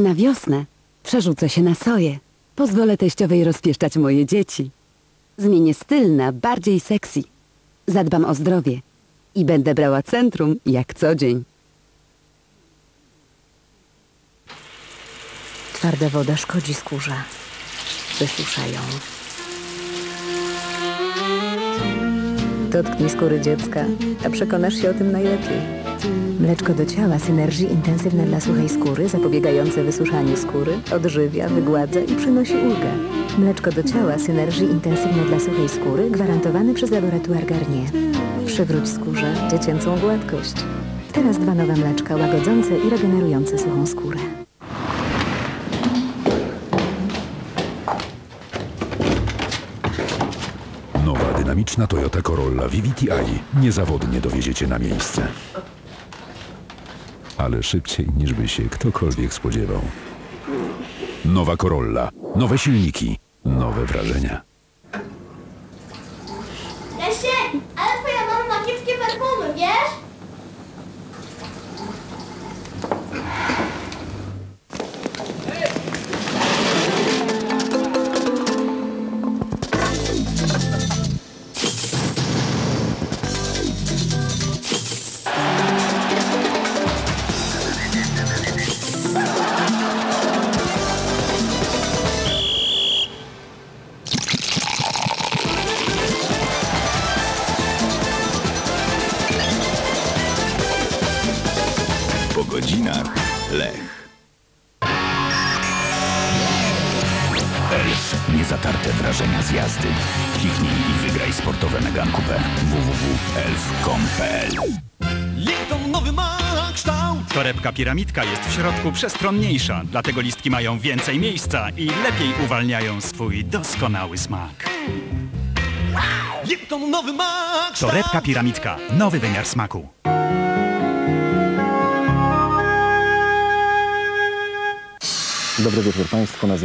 na wiosnę przerzucę się na soję. Pozwolę teściowej rozpieszczać moje dzieci. Zmienię styl na bardziej sexy. Zadbam o zdrowie i będę brała centrum jak co dzień. Twarda woda szkodzi skórze. Wysusza ją. Dotknij skóry dziecka, a przekonasz się o tym najlepiej. Mleczko do ciała Synergy intensywne dla suchej skóry, zapobiegające wysuszaniu skóry, odżywia, wygładza i przynosi ulgę. Mleczko do ciała Synergy intensywne dla suchej skóry, gwarantowane przez laboratoire Garnier. Przywróć skórze dziecięcą gładkość. Teraz dwa nowe mleczka łagodzące i regenerujące suchą skórę. Nowa dynamiczna Toyota Corolla VVTi niezawodnie dowieziecie na miejsce. Ale szybciej niż by się ktokolwiek spodziewał. Nowa Corolla, nowe silniki, nowe wrażenia. Po godzinach Lech. Elf. Niezatarte wrażenia z jazdy. Kliknij i wygraj sportowe Megane Coupe. www.elf.com.pl Lipton nowy ma kształt. Torebka piramidka jest w środku przestronniejsza, dlatego listki mają więcej miejsca i lepiej uwalniają swój doskonały smak. Lipton nowy ma kształt. Torebka piramidka. Nowy wymiar smaku. Dobry wieczór Państwu. Nazywam